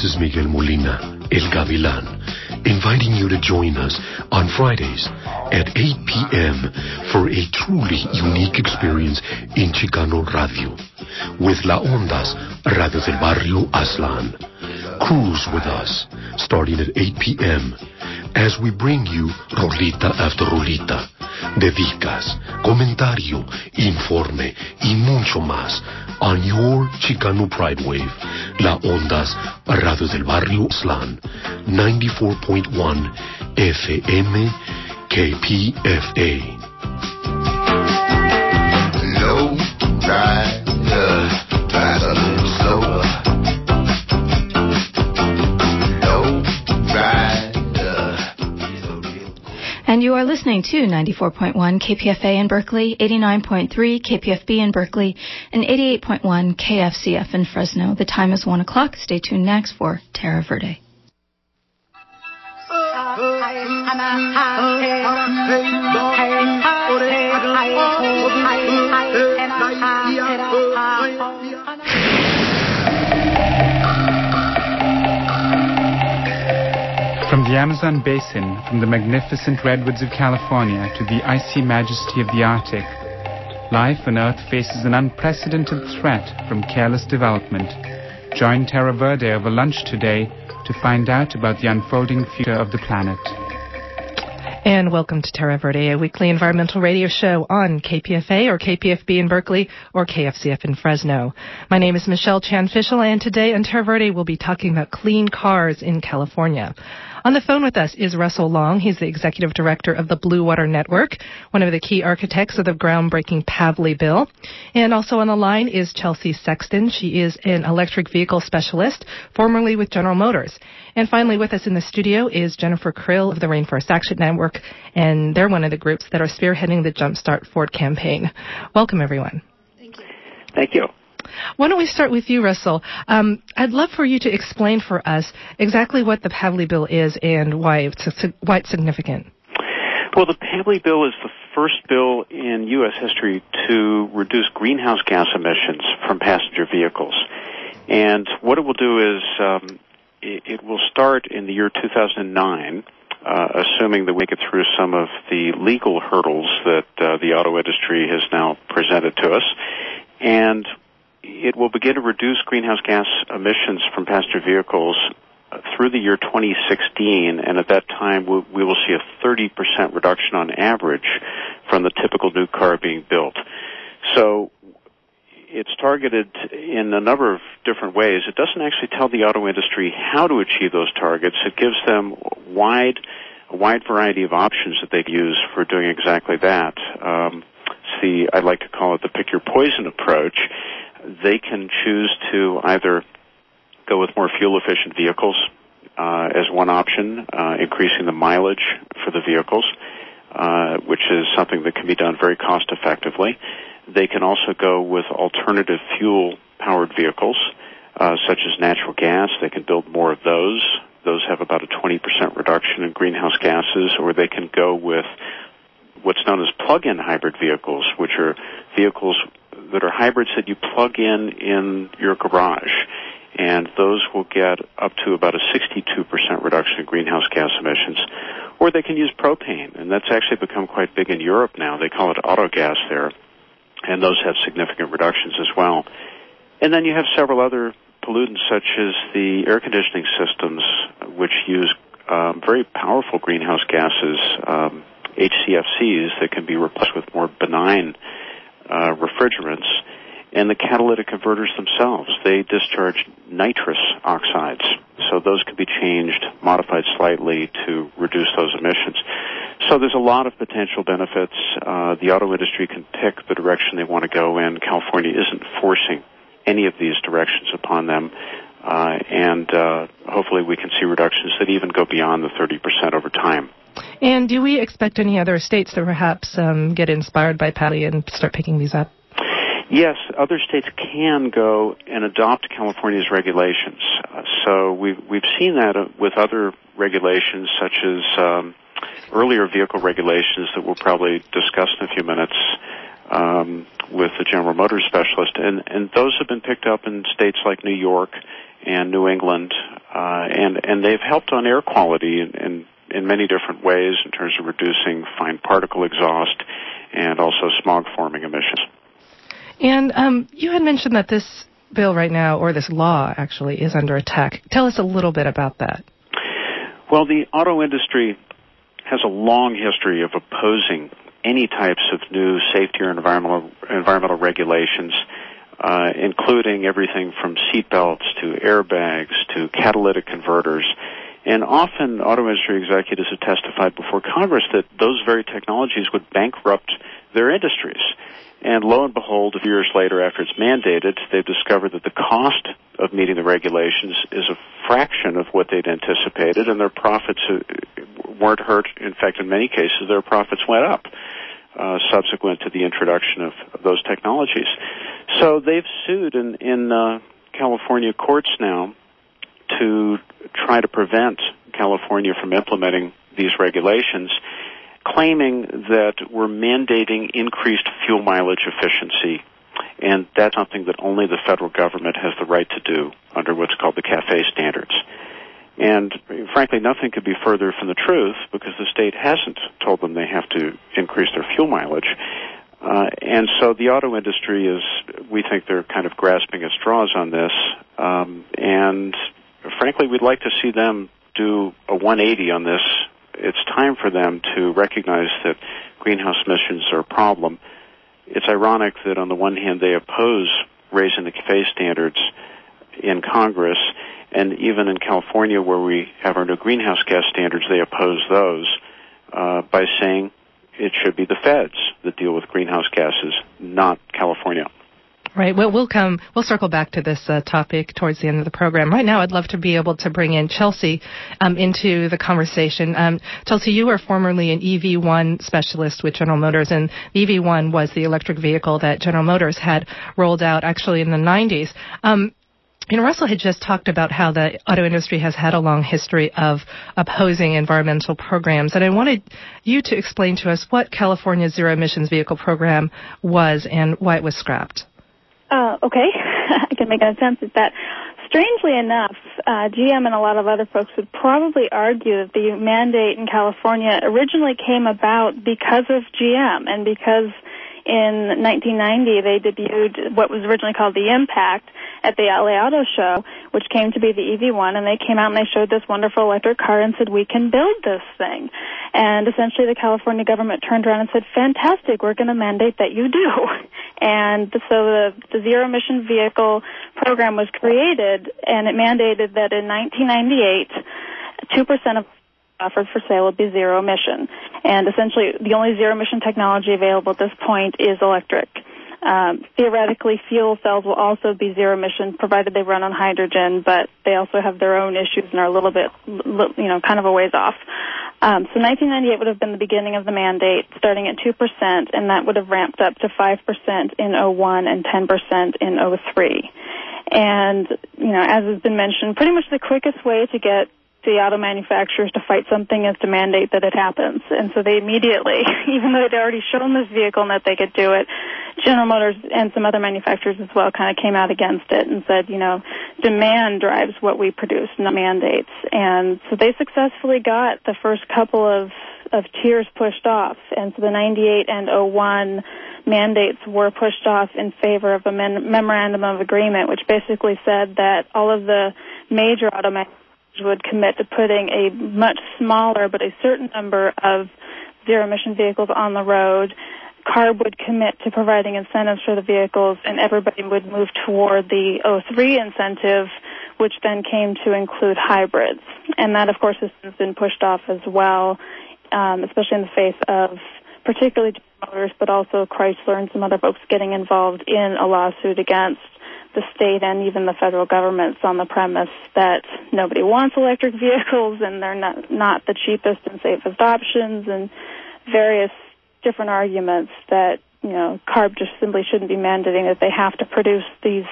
This is Miguel Molina, El Gavilan, inviting you to join us on Fridays at 8 p.m. for a truly unique experience in Chicano Radio with La Ondas, Radio del Barrio Aztlán. Cruise with us starting at 8 p.m. as we bring you rolita after rolita, dedicas, comentario, informe y mucho más on your Chicano Pride Wave, La Ondas, Radio del Barrio Aztlán, 94.1 FM KPFA. And you are listening to 94.1 KPFA in Berkeley, 89.3 KPFB in Berkeley, and 88.1 KFCF in Fresno. The time is 1 o'clock. Stay tuned next for Terra Verde. From the Amazon basin, from the magnificent redwoods of California to the icy majesty of the Arctic, life on Earth faces an unprecedented threat from careless development. Join Terra Verde over lunch today to find out about the unfolding future of the planet. And welcome to Terra Verde, a weekly environmental radio show on KPFA or KPFB in Berkeley or KFCF in Fresno. My name is Michelle Chan Fishel, and today on Terra Verde we'll be talking about clean cars in California. On the phone with us is Russell Long. He's the executive director of the Blue Water Network, one of the key architects of the groundbreaking Pavley bill. And also on the line is Chelsea Sexton. She is an electric vehicle specialist, formerly with General Motors. And finally with us in the studio is Jennifer Krill of the Rainforest Action Network, and they're one of the groups that are spearheading the Jumpstart Ford campaign. Welcome everyone. Thank you. Why don't we start with you, Russell? Um, I'd love for you to explain for us exactly what the Pavley bill is and why it's, why it's significant. Well, the Pavley bill is the first bill in U.S. history to reduce greenhouse gas emissions from passenger vehicles. And what it will do is um, it, it will start in the year 2009. Uh, assuming that we get through some of the legal hurdles that uh, the auto industry has now presented to us, and it will begin to reduce greenhouse gas emissions from passenger vehicles uh, through the year 2016, and at that time we, we will see a 30% reduction on average from the typical new car being built. So it's targeted in a number of different ways. It doesn't actually tell the auto industry how to achieve those targets. It gives them wide, a wide variety of options that they use for doing exactly that. Um, the, I like to call it the pick your poison approach. They can choose to either go with more fuel efficient vehicles uh, as one option, uh, increasing the mileage for the vehicles, uh, which is something that can be done very cost effectively. They can also go with alternative fuel powered vehicles, uh, such as natural gas. They can build more of those. Those have about a 20% reduction in greenhouse gases, or they can go with what's known as plug-in hybrid vehicles, which are vehicles that are hybrids that you plug in in your garage. And those will get up to about a 62% reduction in greenhouse gas emissions. Or they can use propane, and that's actually become quite big in Europe now. They call it autogas there and those have significant reductions as well. And then you have several other pollutants such as the air conditioning systems, which use um, very powerful greenhouse gases, um, HCFCs, that can be replaced with more benign uh, refrigerants. And the catalytic converters themselves, they discharge nitrous oxides. So those can be changed, modified slightly to reduce those emissions. So there's a lot of potential benefits. Uh, the auto industry can pick the direction they want to go in. California isn't forcing any of these directions upon them. Uh, and uh, hopefully we can see reductions that even go beyond the 30% over time. And do we expect any other states to perhaps um, get inspired by Pavley and start picking these up? Yes, other states can go and adopt California's regulations. Uh, so we've we've seen that uh, with other regulations, such as um, earlier vehicle regulations that we'll probably discuss in a few minutes um, with the General Motors specialist, and and those have been picked up in states like New York and New England, uh, and and they've helped on air quality in, in in many different ways in terms of reducing fine particle exhaust and also smog forming emissions. And um, you had mentioned that this bill right now, or this law actually, is under attack. Tell us a little bit about that. Well, the auto industry has a long history of opposing any types of new safety or environmental environmental regulations, uh, including everything from seatbelts to airbags to catalytic converters. And often, auto industry executives have testified before Congress that those very technologies would bankrupt their industries. And lo and behold, a few years later, after it's mandated, they've discovered that the cost of meeting the regulations is a fraction of what they'd anticipated, and their profits uh, weren't hurt. In fact, in many cases, their profits went up uh, subsequent to the introduction of, of, those technologies. So they've sued in, in uh, California courts now to try to prevent California from implementing these regulations claiming that we're mandating increased fuel mileage efficiency. And that's something that only the federal government has the right to do under what's called the CAFE standards. And frankly, nothing could be further from the truth because the state hasn't told them they have to increase their fuel mileage. Uh, and so the auto industry is, we think they're kind of grasping at straws on this. Um, and frankly, we'd like to see them do a 180 on this it's time for them to recognize that greenhouse emissions are a problem. It's ironic that on the one hand they oppose raising the CAFE standards in Congress, and even in California where we have our new greenhouse gas standards, they oppose those uh, by saying it should be the feds that deal with greenhouse gases, not California. Right. Well, we'll come. We'll circle back to this uh, topic towards the end of the program. Right now, I'd love to be able to bring in Chelsea um, into the conversation. Um, Chelsea, you were formerly an EV1 specialist with General Motors, and EV1 was the electric vehicle that General Motors had rolled out actually in the 90s. Um, you know, Russell had just talked about how the auto industry has had a long history of opposing environmental programs, and I wanted you to explain to us what California's zero emissions vehicle program was and why it was scrapped. Uh, okay, I can make a sense of that. Strangely enough, uh, GM and a lot of other folks would probably argue that the mandate in California originally came about because of GM and because in 1990 they debuted what was originally called the Impact at the LA Auto Show, which came to be the EV1, and they came out and they showed this wonderful electric car and said, we can build this thing. And essentially the California government turned around and said, fantastic, we're going to mandate that you do. And so the, the zero emission vehicle program was created, and it mandated that in 1998, 2% of offered for sale would be zero emission. And essentially, the only zero emission technology available at this point is electric. Um, theoretically, fuel cells will also be zero emission, provided they run on hydrogen, but they also have their own issues and are a little bit, you know, kind of a ways off. Um, so 1998 would have been the beginning of the mandate, starting at 2%, and that would have ramped up to 5% in 01 and 10% in 03. And, you know, as has been mentioned, pretty much the quickest way to get the auto manufacturers to fight something is to mandate that it happens. And so they immediately, even though they'd already shown this vehicle and that they could do it, General Motors and some other manufacturers as well kind of came out against it and said, you know, demand drives what we produce, not mandates. And so they successfully got the first couple of of tiers pushed off. And so the 98 and 01 mandates were pushed off in favor of a memorandum of agreement, which basically said that all of the major auto manufacturers would commit to putting a much smaller but a certain number of zero emission vehicles on the road. CARB would commit to providing incentives for the vehicles, and everybody would move toward the O3 incentive, which then came to include hybrids. And that, of course, has been pushed off as well, um, especially in the face of particularly Motors, but also Chrysler and some other folks getting involved in a lawsuit against the state and even the federal governments on the premise that nobody wants electric vehicles and they're not not the cheapest and safest options and various different arguments that you know CARB just simply shouldn't be mandating that they have to produce these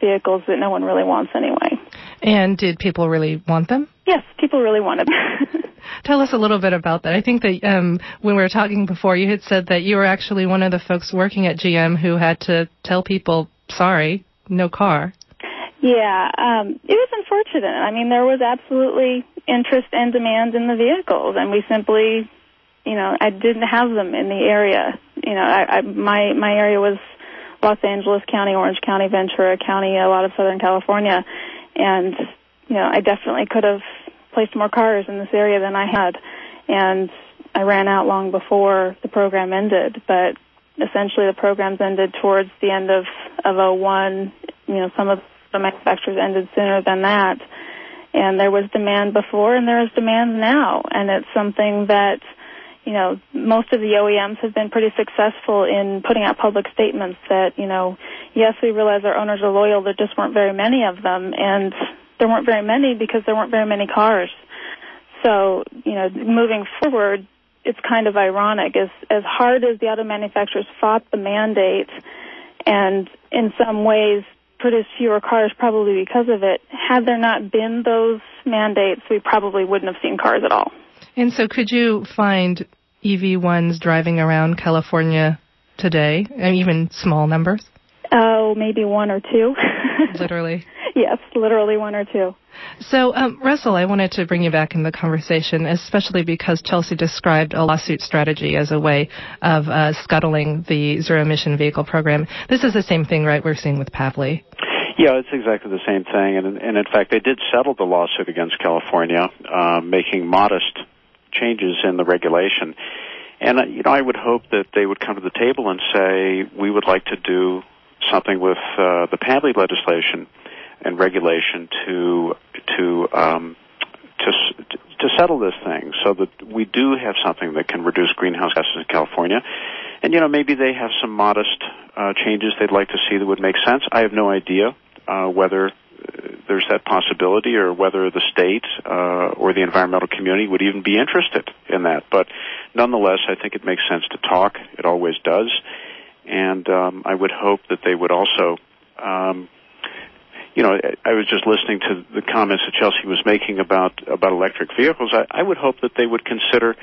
vehicles that no one really wants anyway. And did people really want them? Yes, people really wanted them. Tell us a little bit about that. I think that um, when we were talking before, you had said that you were actually one of the folks working at GM who had to tell people, sorry, no car. Yeah, um, it was unfortunate. I mean, there was absolutely interest and demand in the vehicles, and we simply, you know, I didn't have them in the area. You know, I, I my my area was Los Angeles County, Orange County, Ventura County, a lot of Southern California, and you know, I definitely could have placed more cars in this area than I had, and I ran out long before the program ended. But essentially, the programs ended towards the end of of 01. You know, some of the manufacturers ended sooner than that. And there was demand before and there is demand now. And it's something that, you know, most of the OEMs have been pretty successful in putting out public statements that, you know, yes, we realize our owners are loyal, there just weren't very many of them. And there weren't very many because there weren't very many cars. So, you know, moving forward, it's kind of ironic. As as hard as the auto manufacturers fought the mandate, and in some ways produced fewer cars probably because of it. Had there not been those mandates, we probably wouldn't have seen cars at all. And so, could you find EV1s driving around California today, and even small numbers? Oh, maybe one or two. Literally. yes, literally one or two. So, um, Russell, I wanted to bring you back in the conversation, especially because Chelsea described a lawsuit strategy as a way of uh, scuttling the zero emission vehicle program. This is the same thing, right? We're seeing with Pavley. Yeah, it's exactly the same thing, and, and in fact, they did settle the lawsuit against California, uh, making modest changes in the regulation. And uh, you know, I would hope that they would come to the table and say we would like to do something with uh, the Pavley legislation and regulation to to um, to to settle this thing, so that we do have something that can reduce greenhouse gases in California. And you know, maybe they have some modest uh, changes they'd like to see that would make sense. I have no idea uh, whether uh, there's that possibility or whether the state uh, or the environmental community would even be interested in that. But nonetheless, I think it makes sense to talk. It always does. And um, I would hope that they would also um, you know, I was just listening to the comments that Chelsea was making about about electric vehicles. I, I would hope that they would consider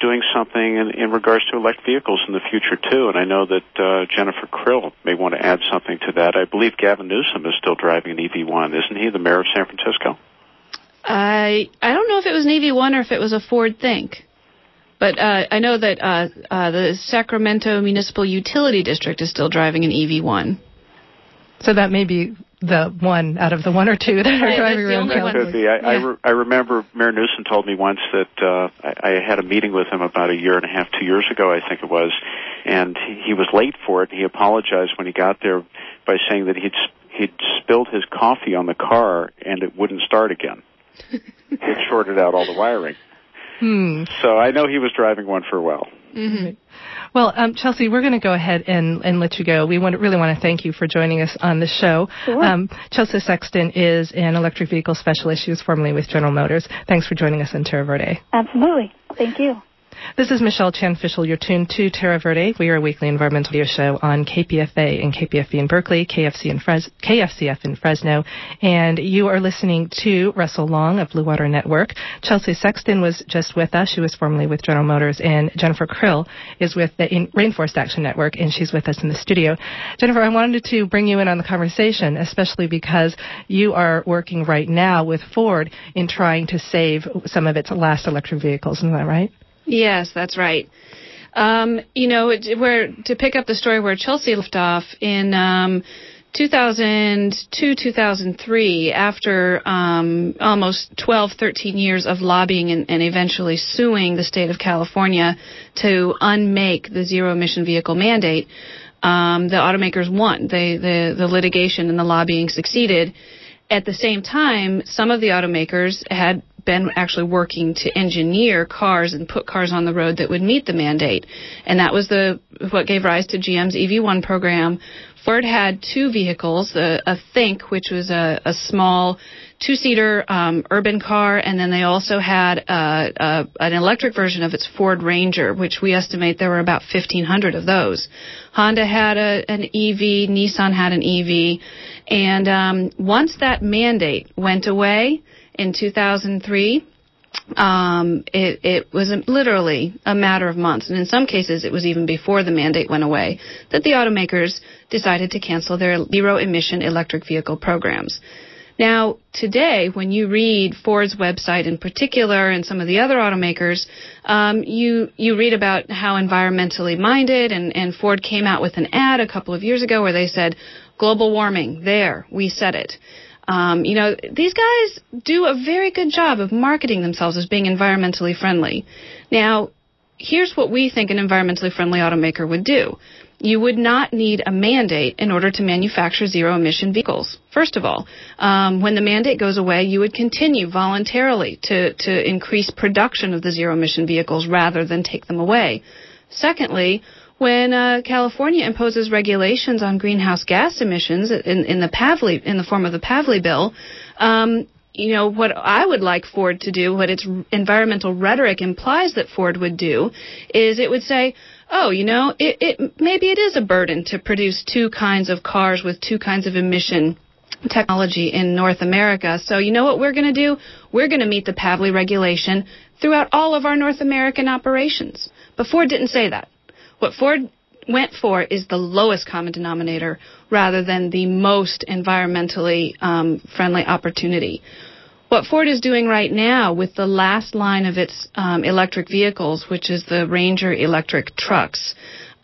doing something in, in regards to electric vehicles in the future too. And I know that uh, Jennifer Krill may want to add something to that. I believe Gavin Newsom is still driving an EV1, isn't he? The mayor of San Francisco. I I don't know if it was an EV1 or if it was a Ford Think. But uh, I know that uh, uh, the Sacramento Municipal Utility District is still driving an EV1. So that may be the one out of the one or two that are driving around. Could be. I, yeah. I, re- I remember Mayor Newsom told me once that uh, I, I had a meeting with him about a year and a half, two years ago, I think it was, and he, he was late for it. He apologized when he got there by saying that he'd he'd spilled his coffee on the car and it wouldn't start again. it shorted out all the wiring. Hmm. So I know he was driving one for a while. Mm-hmm. Well, um, Chelsea, we're going to go ahead and, and let you go. We want, really want to thank you for joining us on the show. Sure. Um, Chelsea Sexton is an electric vehicle specialist. She was formerly with General Motors. Thanks for joining us in Terra Verde. Absolutely. Thank you. This is Michelle Chan Fishel. You're tuned to Terra Verde. We are a weekly environmental radio show on KPFA and KPFB in Berkeley, KFC in Fres- KFCF in Fresno, and you are listening to Russell Long of Blue Water Network. Chelsea Sexton was just with us. She was formerly with General Motors, and Jennifer Krill is with the in- Rainforest Action Network, and she's with us in the studio. Jennifer, I wanted to bring you in on the conversation, especially because you are working right now with Ford in trying to save some of its last electric vehicles. Isn't that right? Yes, that's right. Um, you know, where to pick up the story where Chelsea left off in um, 2002, 2003, after um, almost 12, 13 years of lobbying and, and, eventually suing the state of California to unmake the zero emission vehicle mandate, um, the automakers won. They, the, the litigation and the lobbying succeeded. At the same time, some of the automakers had been actually working to engineer cars and put cars on the road that would meet the mandate. And that was the what gave rise to GM's EV1 program. Ford had two vehicles, a, a Think, which was a, a small two-seater um, urban car, and then they also had uh, uh, an electric version of its Ford Ranger, which we estimate there were about 1,500 of those. Honda had a, an EV, Nissan had an EV, and um, once that mandate went away, in 2003, um, it, it was literally a matter of months, and in some cases, it was even before the mandate went away, that the automakers decided to cancel their zero emission electric vehicle programs. Now, today, when you read Ford's website in particular and some of the other automakers, um, you you read about how environmentally minded, and, and Ford came out with an ad a couple of years ago where they said, "Global warming, there, we said it." Um, you know, these guys do a very good job of marketing themselves as being environmentally friendly. Now, here's what we think an environmentally friendly automaker would do. You would not need a mandate in order to manufacture zero emission vehicles. First of all, um, when the mandate goes away, you would continue voluntarily to, to increase production of the zero emission vehicles rather than take them away. Secondly, when uh, California imposes regulations on greenhouse gas emissions in, in the Pavley in the form of the Pavley bill, um, you know what I would like Ford to do, what its environmental rhetoric implies that Ford would do, is it would say, oh, you know, it, it maybe it is a burden to produce two kinds of cars with two kinds of emission technology in North America. So you know what we're going to do? We're going to meet the Pavley regulation throughout all of our North American operations. But Ford didn't say that. What Ford went for is the lowest common denominator rather than the most environmentally um, friendly opportunity. What Ford is doing right now with the last line of its um, electric vehicles, which is the Ranger electric trucks,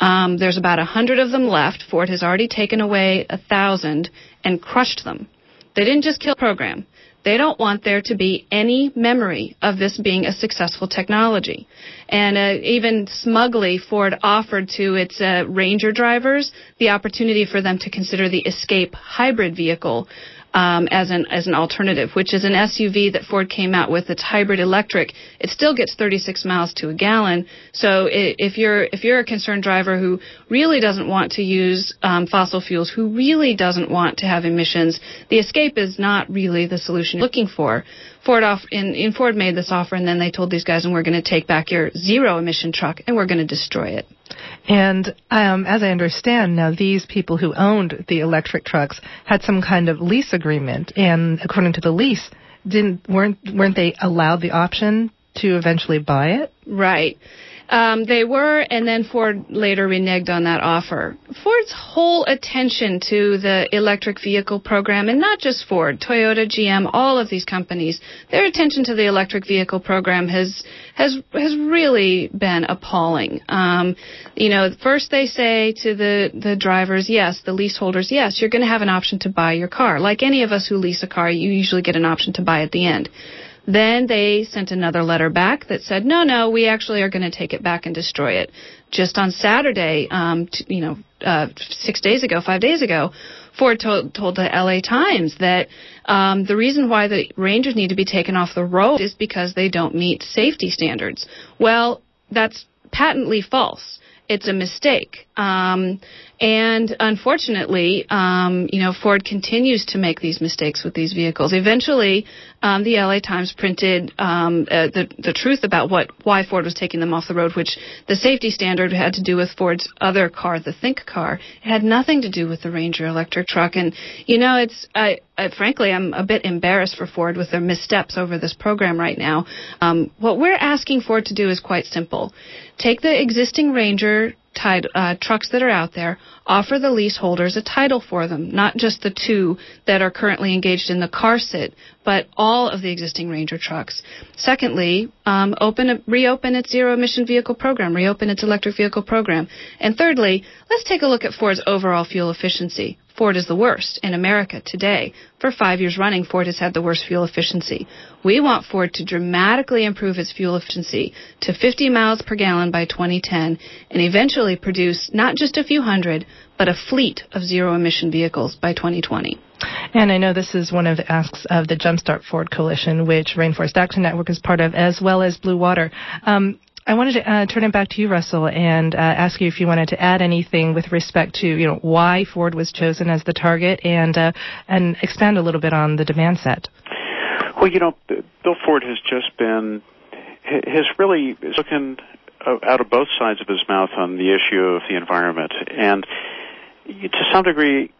um, there's about a hundred of them left. Ford has already taken away a thousand and crushed them. They didn't just kill the program. They don't want there to be any memory of this being a successful technology. And uh, even smugly, Ford offered to its uh, Ranger drivers the opportunity for them to consider the Escape hybrid vehicle, um, as an as an alternative, which is an SUV that Ford came out with. It's hybrid electric. It still gets 36 miles to a gallon. So if you're if you're a concerned driver who really doesn't want to use um, fossil fuels, who really doesn't want to have emissions, the Escape is not really the solution you're looking for. Ford off in, in Ford made this offer, and then they told these guys, "And we're going to take back your zero emission truck, and we're going to destroy it." And um, as I understand now, these people who owned the electric trucks had some kind of lease agreement, and according to the lease, didn't weren't weren't they allowed the option to eventually buy it? Right. Um, they were, and then Ford later reneged on that offer. Ford's whole attention to the electric vehicle program, and not just Ford, Toyota, GM, all of these companies, their attention to the electric vehicle program has has has really been appalling. Um, you know, first they say to the the drivers, yes, the leaseholders, yes, you're going to have an option to buy your car. Like any of us who lease a car, you usually get an option to buy at the end. Then they sent another letter back that said, no, no, we actually are going to take it back and destroy it. Just on Saturday, um, t- you know, uh, six days ago, five days ago, Ford told, told the LA Times that um, the reason why the Rangers need to be taken off the road is because they don't meet safety standards. Well, that's patently false. It's a mistake. Um, and unfortunately, um, you know, Ford continues to make these mistakes with these vehicles. Eventually, um, the LA Times printed um, uh, the the truth about what why Ford was taking them off the road, which the safety standard had to do with Ford's other car, the Think car. It had nothing to do with the Ranger electric truck. And you know, it's I, I frankly I'm a bit embarrassed for Ford with their missteps over this program right now. Um, what we're asking Ford to do is quite simple: take the existing Ranger uh, trucks that are out there, offer the leaseholders a title for them, not just the two that are currently engaged in the car sit, but all of the existing Ranger trucks. Secondly, um, open a, reopen its zero emission vehicle program, reopen its electric vehicle program. And thirdly, let's take a look at Ford's overall fuel efficiency. Ford is the worst in America today. For five years running, Ford has had the worst fuel efficiency. We want Ford to dramatically improve its fuel efficiency to 50 miles per gallon by 2010 and eventually produce not just a few hundred, but a fleet of zero emission vehicles by 2020. And I know this is one of the asks of the Jumpstart Ford Coalition, which Rainforest Action Network is part of, as well as Blue Water. Um, I wanted to uh, turn it back to you, Russell, and uh, ask you if you wanted to add anything with respect to you know why Ford was chosen as the target, and uh, and expand a little bit on the demand set. Well, you know, Bill Ford has just been has really spoken out of both sides of his mouth on the issue of the environment, and to some degree,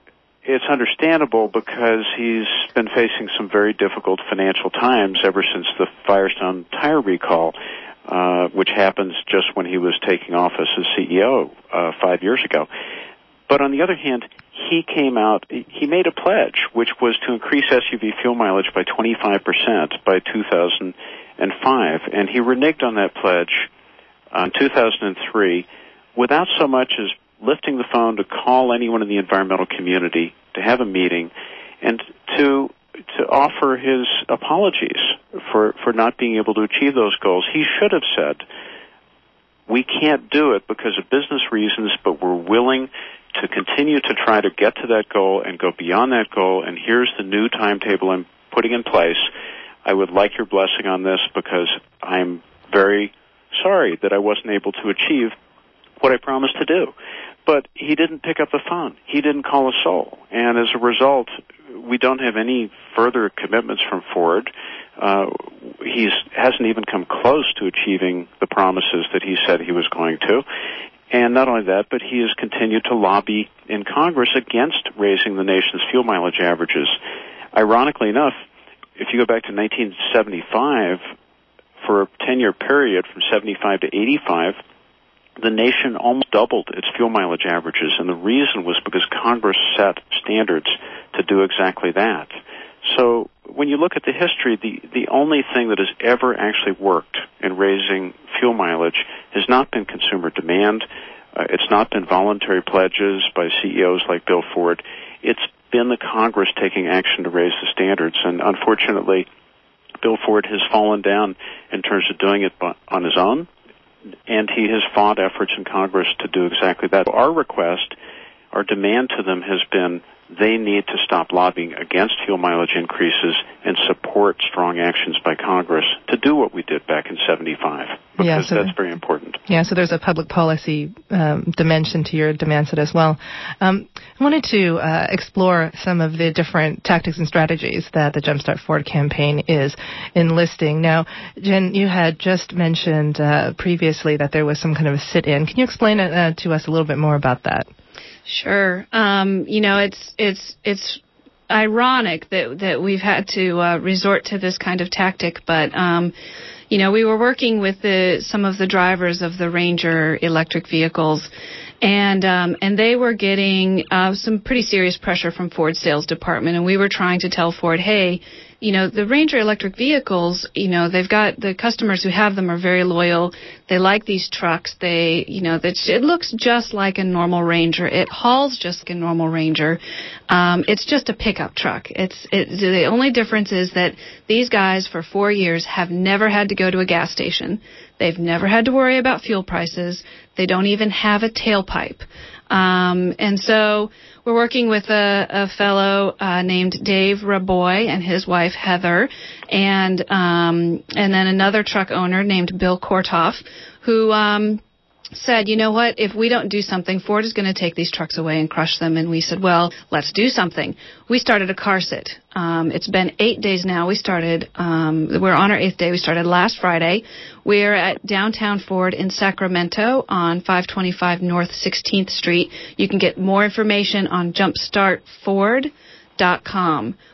it's understandable because he's been facing some very difficult financial times ever since the Firestone tire recall, uh, which happens just when he was taking office as CEO uh, five years ago. But on the other hand, he came out, he made a pledge, which was to increase SUV fuel mileage by 25% by 2005. And he reneged on that pledge in 2003 without so much as lifting the phone to call anyone in the environmental community, to have a meeting, and to to offer his apologies for for not being able to achieve those goals. He should have said, "We can't do it because of business reasons, but we're willing to continue to try to get to that goal and go beyond that goal. And here's the new timetable I'm putting in place. I would like your blessing on this because I'm very sorry that I wasn't able to achieve what I promised to do. But he didn't pick up the phone. He didn't call a soul. And as a result, we don't have any further commitments from Ford. Uh, he hasn't even come close to achieving the promises that he said he was going to. And not only that, but he has continued to lobby in Congress against raising the nation's fuel mileage averages. Ironically enough, if you go back to 1975, for a 10 year period from 75 to 85, the nation almost doubled its fuel mileage averages, and the reason was because Congress set standards to do exactly that. So when you look at the history, the, the only thing that has ever actually worked in raising fuel mileage has not been consumer demand. Uh, it's not been voluntary pledges by CEOs like Bill Ford. It's been the Congress taking action to raise the standards, and unfortunately, Bill Ford has fallen down in terms of doing it on his own, and he has fought efforts in Congress to do exactly that. Our request, our demand to them has been they need to stop lobbying against fuel mileage increases and support strong actions by Congress to do what we did back in 75 because yeah, so that's very important. Yeah, so there's a public policy um, dimension to your demand set as well. Um, I wanted to uh, explore some of the different tactics and strategies that the Jumpstart Ford campaign is enlisting. Now, Jen, you had just mentioned uh, previously that there was some kind of a sit-in. Can you explain uh, to us a little bit more about that? Sure. Um, you know, it's it's it's ironic that that we've had to uh, resort to this kind of tactic, but um, you know, we were working with the some of the drivers of the Ranger electric vehicles, and um, and they were getting uh, some pretty serious pressure from Ford's sales department, and we were trying to tell Ford, hey, you know, the Ranger electric vehicles, you know, they've got the customers who have them are very loyal. They like these trucks. They, you know, that it looks just like a normal Ranger. It hauls just like a normal Ranger. Um, it's just a pickup truck. It's it, the only difference is that these guys for four years have never had to go to a gas station. They've never had to worry about fuel prices. They don't even have a tailpipe. Um, and so we're working with a, a fellow uh, named Dave Raboy and his wife Heather, and um, and then another truck owner named Bill Kortoff, who um, said, you know what, if we don't do something, Ford is going to take these trucks away and crush them. And we said, well, let's do something. We started a car sit. Um, it's been eight days now. We started, um, we're on our eighth day. We started last Friday. We're at downtown Ford in Sacramento on 525 North 16th Street. You can get more information on Jumpstart Ford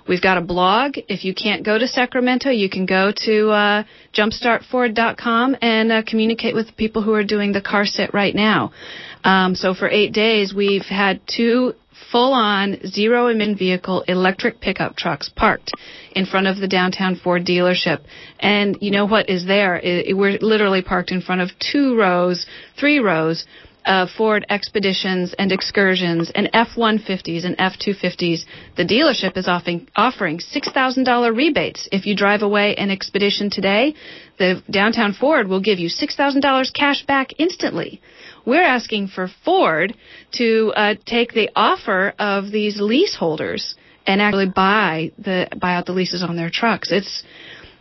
We've got a blog. If you can't go to Sacramento, you can go to uh, jumpstartford.com and uh, communicate with people who are doing the car sit right now. Um, so for eight days, we've had two full-on zero-emission vehicle electric pickup trucks parked in front of the downtown Ford dealership. And you know what is there? It, it, we're literally parked in front of two rows, three rows uh, Ford Expeditions and Excursions and F-150s and F-250s, the dealership is offering, offering $6,000 rebates. If you drive away an Expedition today, the downtown Ford will give you $6,000 cash back instantly. We're asking for Ford to uh, take the offer of these leaseholders and actually buy the buy out the leases on their trucks. It's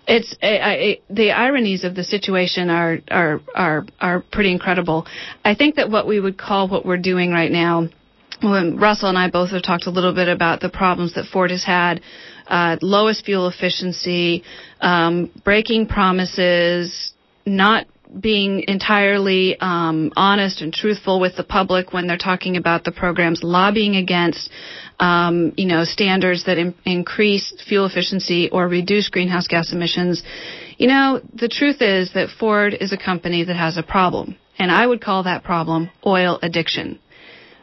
it's I, I, the ironies of the situation are are are are pretty incredible. I think that what we would call what we're doing right now. When Russell and I both have talked a little bit about the problems that Ford has had, uh, lowest fuel efficiency, um, breaking promises, not being entirely um, honest and truthful with the public when they're talking about the programs, lobbying against, um, you know, standards that in- increase fuel efficiency or reduce greenhouse gas emissions. You know, the truth is that Ford is a company that has a problem, and I would call that problem oil addiction.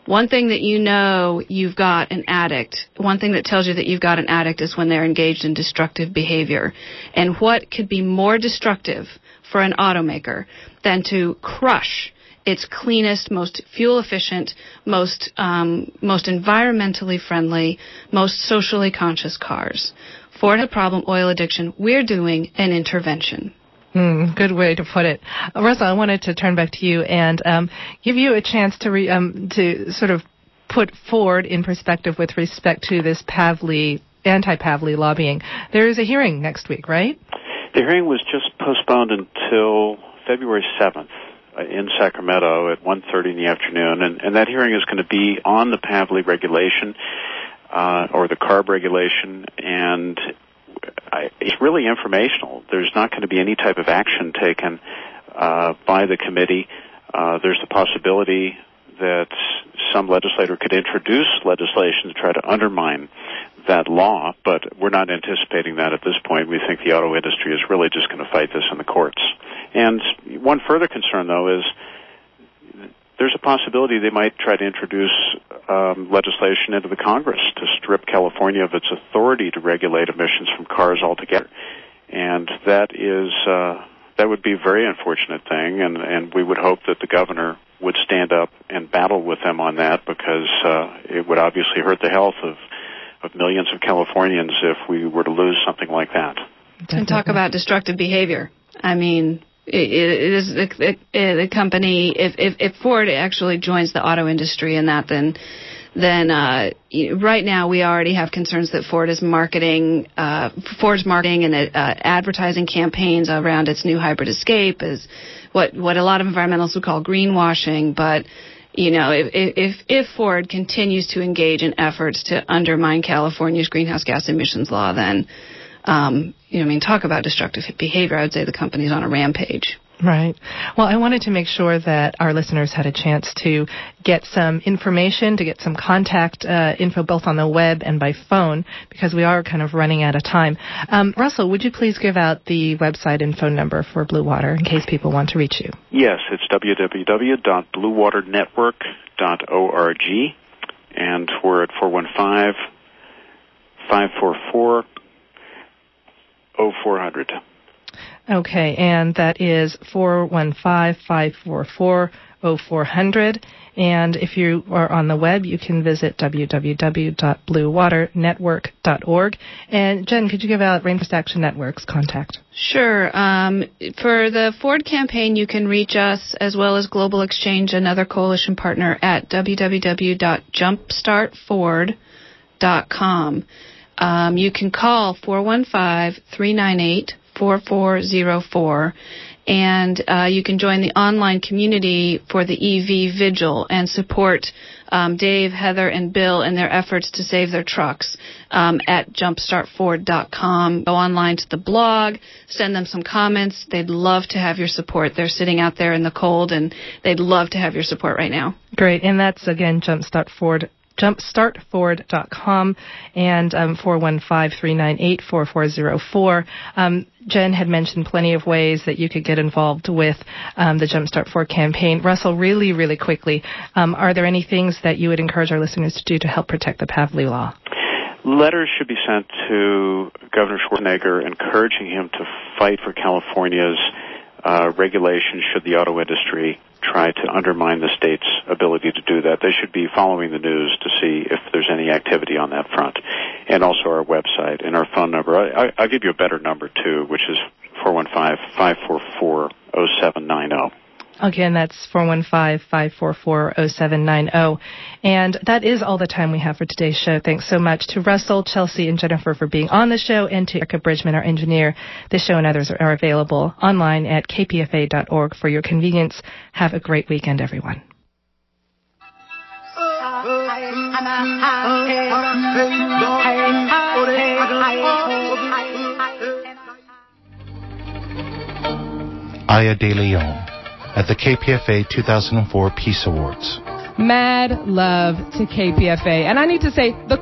One thing that you know you've got an addict, one thing that tells you that you've got an addict is when they're engaged in destructive behavior. And what could be more destructive for an automaker than to crush its cleanest, most fuel efficient, most um, most environmentally friendly, most socially conscious cars. For a problem oil addiction. We're doing an intervention. Mm, good way to put it. Russell, I wanted to turn back to you and um, give you a chance to re, um, to sort of put forward in perspective with respect to this Pavley anti-Pavley lobbying. There is a hearing next week, right? The hearing was just postponed until February 7th uh, in Sacramento at 1.30 in the afternoon, and, and that hearing is going to be on the Pavley regulation uh, or the CARB regulation, and I, it's really informational. There's not going to be any type of action taken uh, by the committee. Uh, there's the possibility that some legislator could introduce legislation to try to undermine that law, but we're not anticipating that at this point. We think the auto industry is really just going to fight this in the courts. And one further concern, though, is there's a possibility they might try to introduce um, legislation into the Congress to strip California of its authority to regulate emissions from cars altogether. And that is uh, that would be a very unfortunate thing, and, and we would hope that the governor would stand up and battle with them on that because uh, it would obviously hurt the health of of millions of Californians if we were to lose something like that. And talk about destructive behavior. I mean, it, is the, the, company. If, if if Ford actually joins the auto industry in that, then then uh, right now we already have concerns that Ford is marketing uh, Ford's marketing and uh, advertising campaigns around its new hybrid Escape is what what a lot of environmentalists would call greenwashing, but you know, if, if, if Ford continues to engage in efforts to undermine California's greenhouse gas emissions law, then, um, you know, I mean, talk about destructive behavior. I would say the company's on a rampage. Right. Well, I wanted to make sure that our listeners had a chance to get some information, to get some contact uh, info both on the web and by phone, because we are kind of running out of time. Um, Russell, would you please give out the website and phone number for Blue Water in case people want to reach you? Yes, it's www.bluewaternetwork.org, and we're at 415 544 0400. Okay, and that is 415-544-0400. And if you are on the web, you can visit www.bluewaternetwork.org. And Jen, could you give out Rainforest Action Network's contact? Sure. Um, for the Ford campaign, you can reach us as well as Global Exchange, another coalition partner, at www.jumpstartford.com. Um, you can call 415 398 4404 and uh, you can join the online community for the EV Vigil and support um, Dave, Heather, and Bill in their efforts to save their trucks um, at jumpstartford.com. Go online to the blog, send them some comments. They'd love to have your support. They're sitting out there in the cold, and they'd love to have your support right now. Great, and that's again jumpstartford jumpstartford.com and um, 415-398-4404. Um, Jen had mentioned plenty of ways that you could get involved with um, the Jumpstart Ford campaign. Russell, really, really quickly, um, are there any things that you would encourage our listeners to do to help protect the Pavley law? Letters should be sent to Governor Schwarzenegger encouraging him to fight for California's uh, regulations should the auto industry try to undermine the state's ability to do that. They should be following the news to see if there's any activity on that front. And also our website and our phone number. I, I, I'll give you a better number too, which is 415-544-0790. Again, that's 415-544-0790. And that is all the time we have for today's show. Thanks so much to Russell, Chelsea, and Jennifer for being on the show, and to Erica Bridgman, our engineer. This show and others are available online at kpfa.org for your convenience. Have a great weekend, everyone. Aya De Leon at the KPFA 2004 Peace Awards. Mad love to KPFA. And I need to say, the